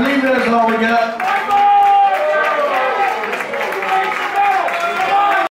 I believe that's all we got.